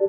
you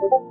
고고